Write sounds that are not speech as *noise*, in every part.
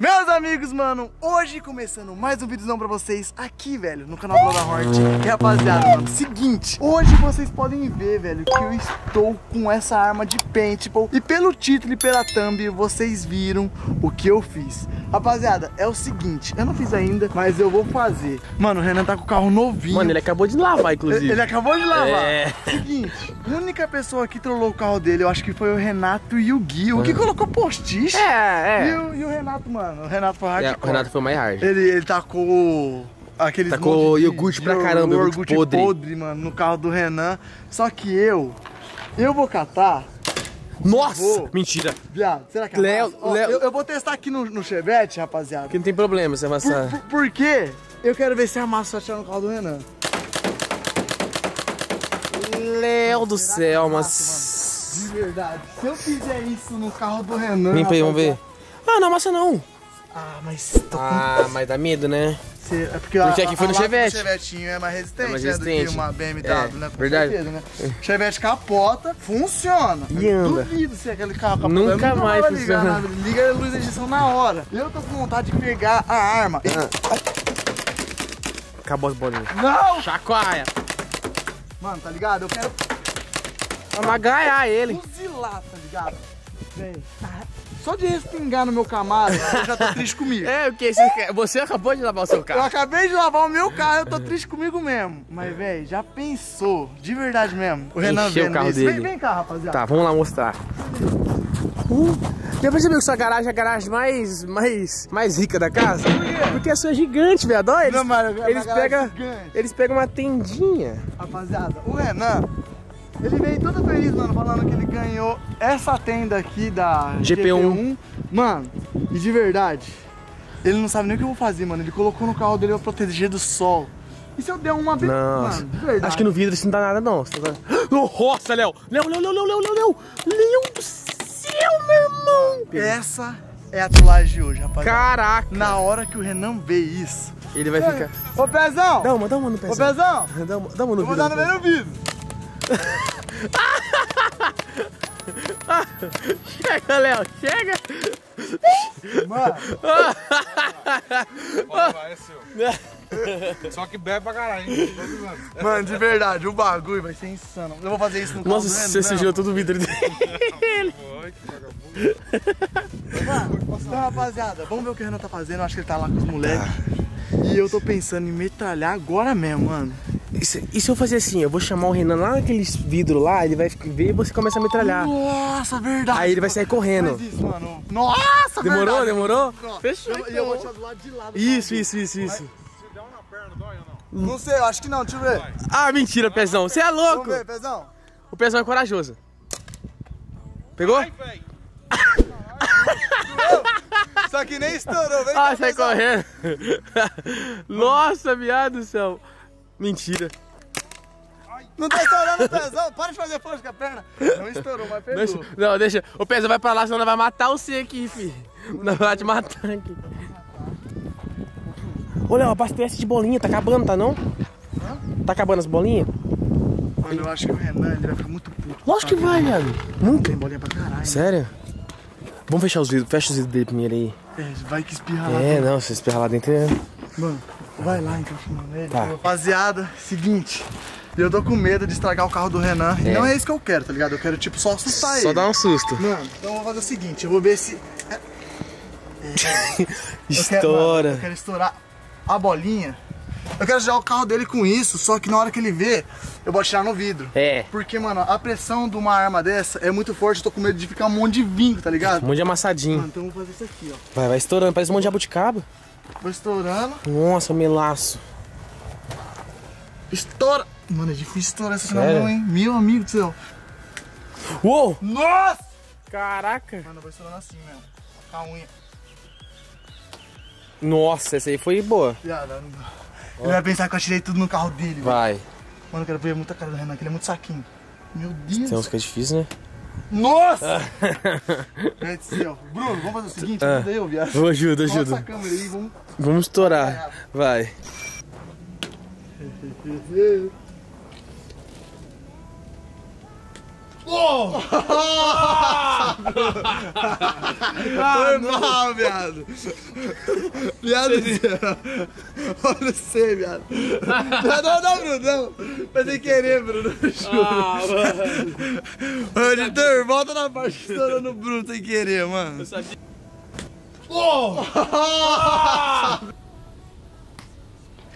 Meus amigos, mano, hoje começando mais um vídeozão pra vocês aqui, velho, no canal da Hort. E rapaziada, mano, seguinte, hoje vocês podem ver, velho, que eu estou com essa arma de paintball e pelo título e pela thumb vocês viram o que eu fiz. Rapaziada, é o seguinte, eu não fiz ainda, mas eu vou fazer. Mano, o Renan tá com o carro novinho. Mano, ele acabou de lavar, inclusive. Ele, ele acabou de lavar. É. Seguinte, a única pessoa que trollou o carro dele, eu acho que foi o Renato e o Gui. O Gui colocou postiche. É, E é. o, e o Renato, mano, o Renato foi É, hardcore. o Renato foi mais hard. Ele, ele tacou aqueles Tacou iogurte pra de caramba, iogurte podre. podre, mano, no carro do Renan. Só que eu, eu vou catar, Nossa! Vou. Mentira. viado, será que é Léo- Léo- Eu, eu vou testar aqui no, no Chevette, rapaziada. Porque não tem problema você Por, amassar. por, por quê? Eu quero ver se a massa vai tirar no carro do Renan. Léo do Será céu, é mas. massa, De verdade. Se eu fizer isso no carro do Renan. Vem pra aí, vamos ver. Ah, não amassa não. Ah, mas tô com Ah, *laughs* mas dá medo, né? Cê- É porque, Porque a, aqui foi a no Chevette. do Chevetinho é mais resistente, É mais né, do que resistente. uma BMW, É, né? Com verdade. certeza, né? Chevette capota, funciona. E anda. Duvido se aquele carro capota. Nunca mais ligar, funciona. nada. Liga a luz de edição na hora. Eu tô com vontade de pegar a arma. Acabou as bolinhas. Não! Chacoalha. Mano, tá ligado? Eu quero Vamos agaiar ele. fuzilar, tá ligado? Vem. Só de respingar no meu Camaro, eu já tô *laughs* triste comigo. É, o que? Você, acabou de lavar o seu Eu carro. acabei de lavar o meu carro, eu tô triste comigo mesmo. Mas, velho, já pensou, de verdade mesmo, o Renan Encheu o vendo carro isso. dele. Vem, vem cá, rapaziada. Tá, vamos lá mostrar. Uh, já percebeu que sua garagem é a garagem mais, mais, mais rica da casa? Porque a sua é gigante, viado. Olha, Eles, Não, mano, eles, garagem é eles pegam uma tendinha. Rapaziada, o Renan, ele veio todo feliz, mano, falando que ele ganhou essa tenda aqui da GP1. Mano, e de verdade, ele não sabe nem o que eu vou fazer, mano. Ele colocou no carro dele pra proteger do sol. E se eu der uma Nossa, mano, de verdade. acho que no vidro isso não dá nada não. *gasps* Nossa, Léo! Léo, Léo, Léo, Léo, Léo, Léo, Léo! Léo do céu, meu irmão! Essa é a trollagem de hoje, rapaziada. Caraca! Na hora que o Renan vê isso. Ele vai ficar... Ô, Pezão! Dá uma, dá uma no Ô, pezão. Pezão! Dá uma, dá uma no Eu vou vidro. dar no vidro. Chega, Léo, chega! Mano, levar, é seu. Só que bebe pra caralho, hein? Mano, de verdade, o bagulho vai ser insano. Eu vou fazer isso no Nossa, Renan. você sujou todo o vidro dele. Vagabundo. Então, rapaziada, vamos ver o que o Renan tá fazendo. Eu acho que ele tá lá com os moleques. E eu tô pensando em metralhar agora mesmo, mano. E se, e se eu fazer assim? Eu vou chamar o Renan lá naqueles vidros lá, ele vai ver e você começa a metralhar. Nossa, verdade. Aí ele vai sair correndo. Faz isso, mano. Nossa, Demorou? verdade. Demorou? Ó, Fechou, eu- E eu vou então. te do lado de lá. Isso, isso, isso, isso. Se der um na perna, dói ou não? Não sei, eu acho que não. Deixa eu ver. Ah, mentira, Pezão. Você é Vamos louco. ver, Pezão. O Pezão é corajoso. Pegou? Ai. Só que nem estourou. Vem Ah, sai Pezão. correndo. *laughs* Nossa, viado do céu. Mentira. Não tá estourando o Pezão. Para de fazer força com a perna. Não estourou, mas pegou. Deixa, não, deixa. O Pezão vai pra lá, senão vai matar você aqui, fi. Nós vai te matar aqui. Ô, Léo, abastece de bolinha. Tá acabando, tá não? Tá acabando as bolinhas? Mano, eu acho que o Renan ele vai ficar muito puto. Lógico que vai, viado. Nunca. Tem bolinha pra caralho. Sério? Vamos fechar os vidros. Fecha os vidros dele primeiro aí. É, vai que espirra lá. É, não, se espirrar lá dentro. é- Mano, vai lá então, mano. É, Tá. Rapaziada, seguinte. Eu tô com medo de estragar o carro do Renan. E É. não é isso que eu quero, tá ligado? Eu quero, tipo, só assustar ele. Só dá um susto. Mano, então eu vou fazer o seguinte, eu vou ver se. *laughs* Eu quero, mano, Estoura. eu quero estourar a bolinha. Eu quero jogar o carro dele com isso, só que na hora que ele vê, eu vou atirar no vidro. É. Porque, mano, a pressão de uma arma dessa é muito forte, eu tô com medo de ficar um monte de vinco, tá ligado? Um monte de amassadinho. Mano, então eu vou fazer isso aqui, ó. Vai, vai estourando. Parece um monte de jabuticaba. Vou estourando. Nossa, melaço. Estoura! Mano, é difícil estourar essa na Sério? mão, hein? Meu amigo do céu. Uou! Nossa! Caraca! Mano, eu vou estourando assim mesmo. Com a unha. Nossa, essa aí foi boa. Viado, não dá. Ele vai pensar que eu tirei tudo no carro dele, velho. Vai. Mano, eu quero ver muita cara do Renan, que ele é muito saquinho. Meu Deus. Tem uns que é difícil, né? Nossa! Meu Deus do céu. Bruno, vamos fazer o seguinte, Ah. ajuda eu, viado. Eu ajudo, Coloca câmera aí, vamos... Vamos estourar. Vai. *laughs* Foi mal, viado. Viado. Olha você, viado. Não, não, não, Bruno, não. Foi sem querer, Bruno. Ah, mano. Editor, volta na parte que estourou no Bruno sem querer, mano. Queria dar certo. all,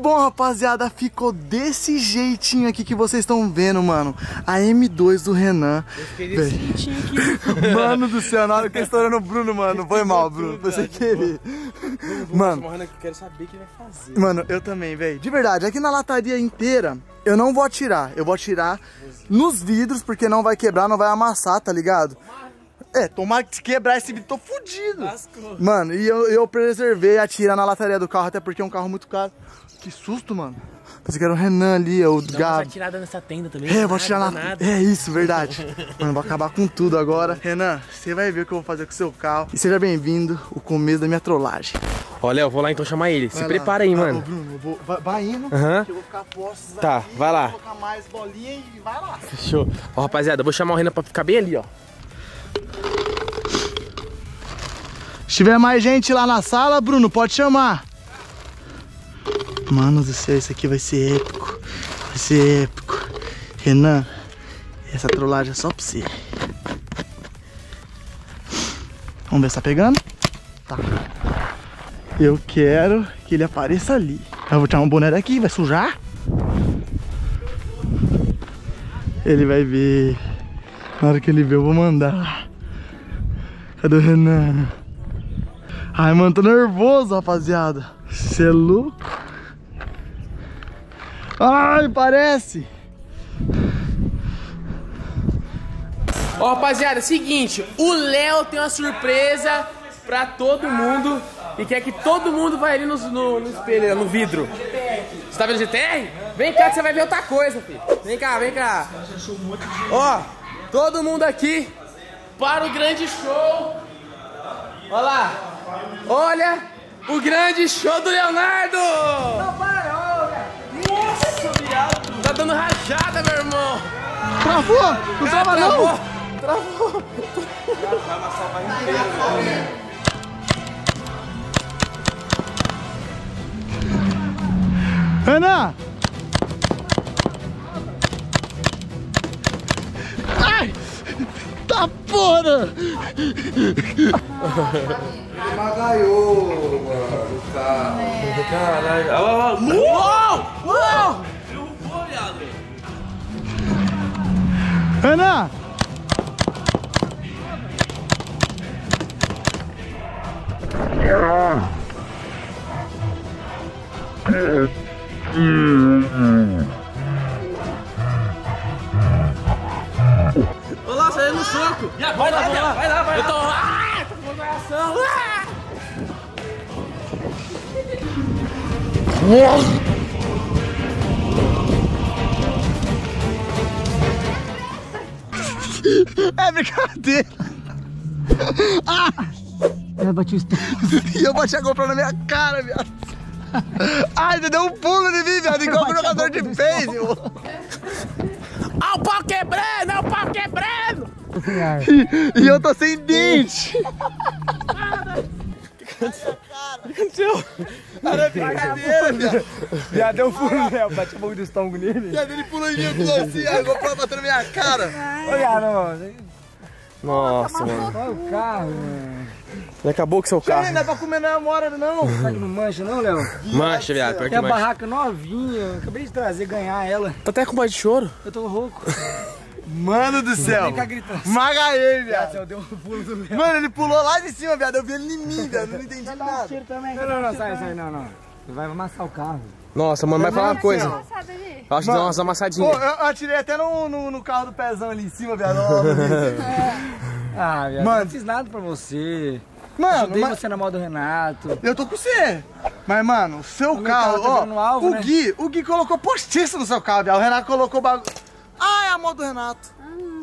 Bom, rapaziada, ficou desse jeitinho aqui que vocês estão vendo, mano. A M2 do Renan. Véi. *laughs* Mano do céu, na hora que estourou no Bruno, mano. Foi mal, Bruno. Foi sem querer. Mano, Morrendo aqui, quero saber o que vai fazer. Mano, eu também, velho. De verdade, aqui na lataria inteira, eu não vou atirar. Eu vou atirar nos vidros, porque não vai quebrar, não vai amassar, tá ligado? É, tomara que se quebrar esse vidro, tô fudido. Lascou. Mano, e eu, eu preservei atirar na lataria do carro, até porque é um carro muito caro. Que susto, mano. Pensei que era o Renan ali, o Dá uma Gabo. atirada nessa tenda também. É, eu vou atirar na. nada. É isso, verdade. *laughs* Mano, vou acabar com tudo agora. Renan, você vai ver o que eu vou fazer com o seu carro. E seja bem-vindo, o começo da minha trollagem. Ó, Léo, vou lá então chamar ele. Se Vai lá. prepara aí, Ah, mano. Bruno, eu vou, vai, vai indo, Aham. que eu vou ficar postos Tá, aqui, vai lá. Vou colocar mais bolinha e vai lá. Fechou. Ó, rapaziada, eu vou chamar o Renan pra ficar bem ali, ó. Se tiver mais gente lá na sala, Bruno, pode chamar. Mano do céu, isso aqui vai ser épico. Vai ser épico. Renan, essa trollagem é só pra você. Vamos ver se tá pegando? Tá. Eu quero que ele apareça ali. Eu vou tirar um boné daqui, vai sujar. Ele vai ver. Na hora que ele ver, eu vou mandar. Cadê o Renan? Ai, mano, tô nervoso, rapaziada. Você é louco? Ai, parece. Ó, rapaziada, seguinte, o Léo tem uma surpresa pra todo mundo e quer que todo mundo vai ali no, no, no espelho, no vidro. Você tá vendo GTR? Vem cá que você vai ver outra coisa, filho. Vem cá, vem cá. Ó, todo mundo aqui para o grande show. Olha lá. Olha o grande show do Leonardo. Nossa, viado. Tá dando rajada, meu irmão. Travou? Não trava Travou. não? Travou. Renan! Ai! Tá porra! *laughs* Caralho. Olha lá, olha lá. Uou! Uou! Renan! Olha É brincadeira! Ah! Eu bati o estômago. *laughs* E eu bati a GoPro na minha cara, viado! Ai, você deu um pulo de mim, viado, igual um a jogador de beisebol! Ah, o pau quebrando, ah, o pau quebrando. E eu tô sem dente! *laughs* aconteceu? Cara, é brincadeira, viado! Deu um furo, Léo. Bati a boca do estômago nele. Viado, ele pulou em mim, pulou assim, a GoPro bateu na minha cara! Olha, não. Nossa, mano. Olha o carro, mano. Acabou com seu carro. não é pra comer na mora, não! Será que não mancha, não, Léo? Mancha, viado, Tem que a barraca novinha. eu Acabei de trazer, ganhar ela. Tá até com voz de choro. Eu tô rouco. Mano do céu! Maga ele, viado! Eu dei um pulo do Léo. Mano, ele pulou lá de cima, viado. Eu vi ele em mim, viado. Não entendi nada. Não, não, não, sai, sai, não, não. Você vai amassar o carro. Nossa, mano, vai falar uma coisa. Eu acho que dá umas Pô, amassadinhas. eu atirei até no, no, no carro do pezão ali em cima, viado. Bonito. *laughs* Ah, viado, Mano. não fiz nada pra você. Mano, Ajudei mas- você na moda do Renato. Eu tô com você. Mas, mano, o seu meu carro, carro tá ó, alvo, o né? Gui, o Gui colocou postiço no seu carro, viado. O Renato colocou bagulho. É a moto do Renato.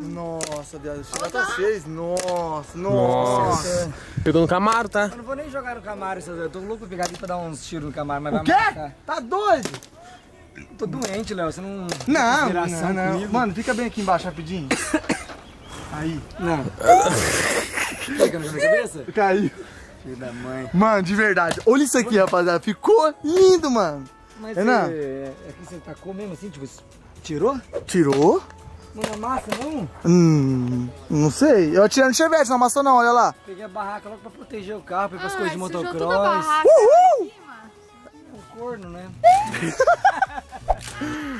Nossa, viado, chega até vocês. Nossa, nossa. Pegou no Camaro, tá? Eu não vou nem jogar no Camaro, essas- eu tô louco pra pegar ali pra dar uns tiros no Camaro, mas O vai quê? matar. Tá doido? Tô doente, Léo, você não... Não, não, não. comigo? Mano, fica bem aqui embaixo rapidinho. Aí. Não. Fica na minha cabeça? Caiu. Filho da mãe. Mano, de verdade. Olha isso aqui, rapaziada. Ficou lindo, mano. Mas Renan. você... Aqui você tacou mesmo assim, tipo, tirou? Tirou? Não é massa, não? Hum, não sei. Eu atirei no chevette, não amassou não, olha lá. Peguei a barraca logo pra proteger o carro, pra ir pras Ai, coisas de motocross. Uhul! Um corno, né? *laughs*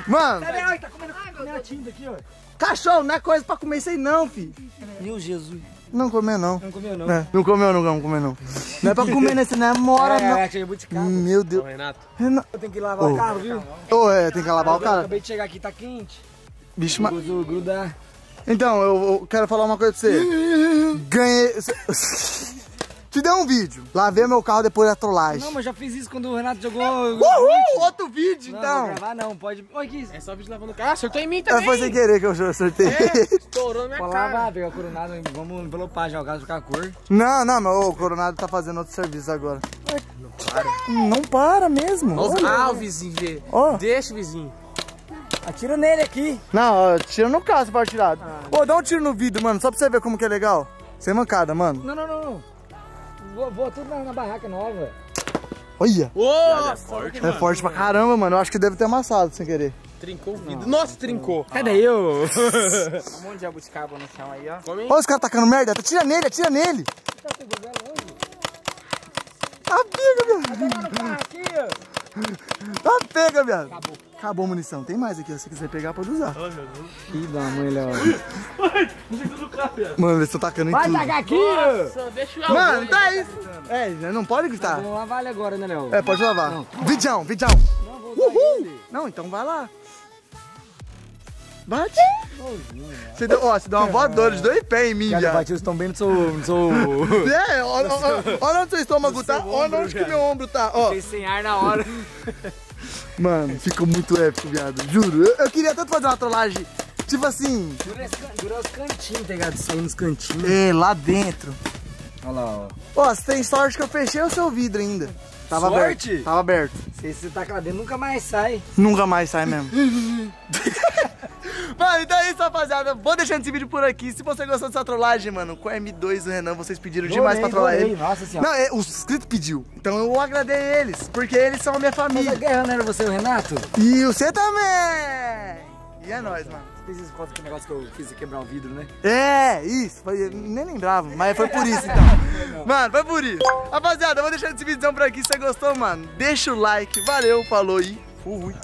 Mano, Peraí, ai, tá comendo Ai, meu minha Deus. tinta aqui, ó. cachorro não é coisa pra comer isso aí não, filho. Meu Jesus. Não comer não. Não comeu, não. É, não comeu não, não comeu não. Não é pra comer nesse, não é mora é, não. é, jabuticaba. Meu Ô, Deus. Renato. Renan- Eu tenho que lavar Ô. o carro, viu? Ô, é, tem que lavar o Eu cara. acabei de chegar aqui, tá quente. Bicho, mas... Grudar. Então, eu, eu quero falar uma coisa pra você. *laughs* Ganhei... Te dei um vídeo. Lavei meu carro depois da trollagem. Não, mas já fiz isso quando o Renato jogou... Uhul! Outro vídeo, Não, então. vou gravar não, pode... Aqui. É só vídeo lavando o carro. Ah, acertou em mim É, também. foi sem querer que eu sortei. É, estourou na minha Pode cara. lavar, pegar a coronada, vamos envelopar já o caso, ficar a cor. Não, não, mas o Coronado tá fazendo outro serviço agora. Não para. Não para mesmo. Olha Olha. Ah, o vizinho, vê. Ó. Deixa o vizinho. Atira nele aqui. Não, ó, tira no carro se pode tirar. Ô, dá um tiro no vidro, mano, só pra você ver como que é legal. Sem mancada, mano. Não, não, não, Vou, vou tudo na, na barraca nova. Olha. Ô, é forte, É forte pra caramba, mano. Eu acho que deve ter amassado sem querer. Trincou o vidro. Nossa, trincou. Cadê eu? *laughs* Um monte de jabuticaba no chão aí, ó. Olha os caras tacando merda. Atira nele, atira nele. Tá pega, viado. aqui, ó. Tá pega, viado. Acabou. Acabou a munição. Tem mais aqui, ó. Se você quiser pegar, pode usar. Filho da mãe, Léo. Mano, eles estão tacando em Vai tudo. tacar aqui. Nossa, deixa o Mano, tá isso. É, já não pode gritar. Vamos lavar ele agora, né, Léo? É, pode lavar. Vidão, vidão. Não, vou Uhul. ele. Não, então vai lá. Bate. Você deu, ó, você deu uma voadora de dois pés em mim, Cara, viado. bati os tão bem no seu... No seu... *laughs* É, olha, olha, olha onde seu estômago tá, olha onde que meu ombro tá, ó. Fiquei sem ar na hora. *laughs* Mano, ficou muito épico, viado, juro. Eu, eu queria tanto fazer uma trollagem, tipo assim, Dura os cantinhos, tá ligado? Saindo nos cantinhos. é, lá dentro. Olha lá, ó. Ó, você tem sorte que eu fechei o seu vidro ainda. Tava Sorte? aberto. Tava aberto. Se você taca lá dentro, nunca mais sai. Nunca mais sai mesmo. *laughs* mano, então é isso, rapaziada. Vou deixando esse vídeo por aqui. Se você gostou dessa trollagem, mano, com a M2 do Renan, vocês pediram demais pra trollar ele. Nossa senhora. Não, é, os inscritos pediu. Então eu agradei eles, porque eles são a minha Mas a família. guerra não era você, o Renato? E você também! E é nóis, mano. Você fez isso por causa do negócio que eu fiz quebrar o vidro, né? É, isso. Foi, nem lembrava, mas foi por isso então. *laughs* Mano, foi por isso. Rapaziada, eu vou deixando esse vídeo por aqui. Se você gostou, mano, deixa o like. Valeu, falou e fui.